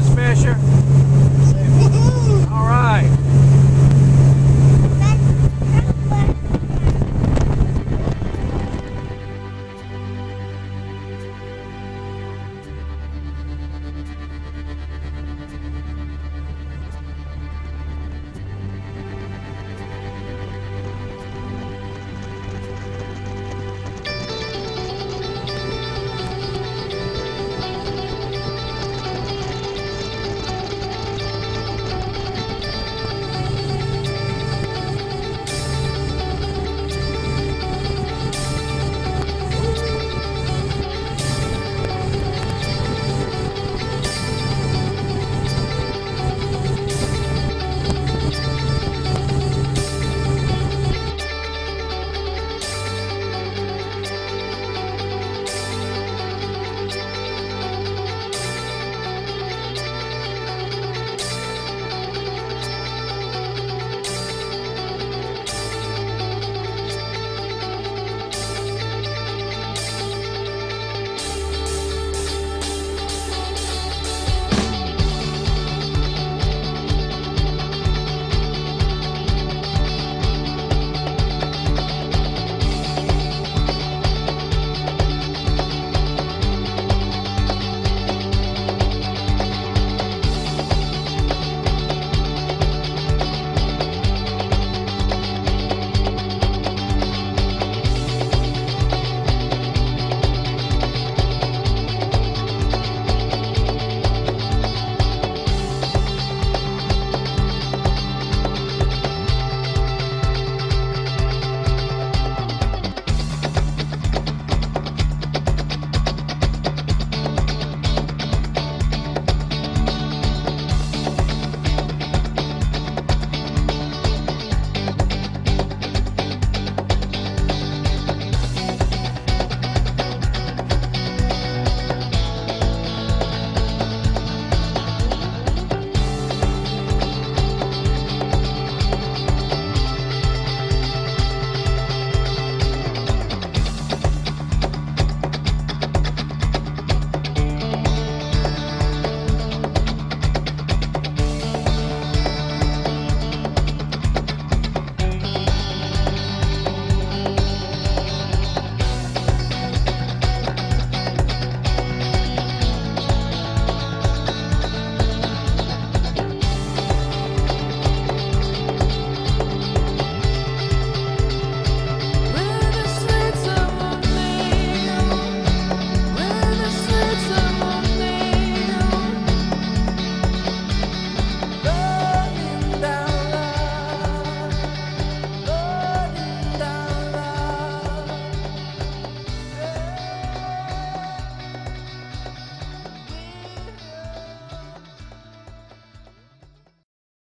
Fisher.